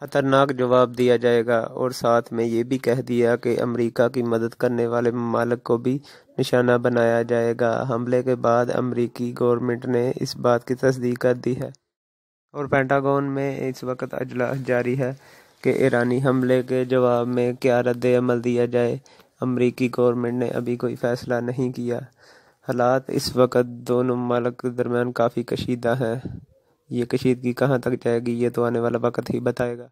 خطرناک جواب دیا جائے گا اور ساتھ میں یہ بھی کہہ دیا کہ امریکہ کی مدد کرنے والے ممالک کو بھی نشانہ بنایا جائے گا۔ حملے کے بعد امریکی گورنمنٹ نے اس بات کی تصدیق کر دی ہے اور پینٹاگون میں اس وقت اجلاس جاری ہے کہ ایرانی حملے کے جواب میں کیا رد عمل دیا جائے۔ امریکی گورنمنٹ نے ابھی کوئی فیصلہ نہیں کیا۔ حالات اس وقت دونوں ممالک کے درمیان کافی کشیدہ ہیں۔ یہ کشیدگی کہاں تک جائے گی یہ تو آنے والا وقت ہی بتائے گا۔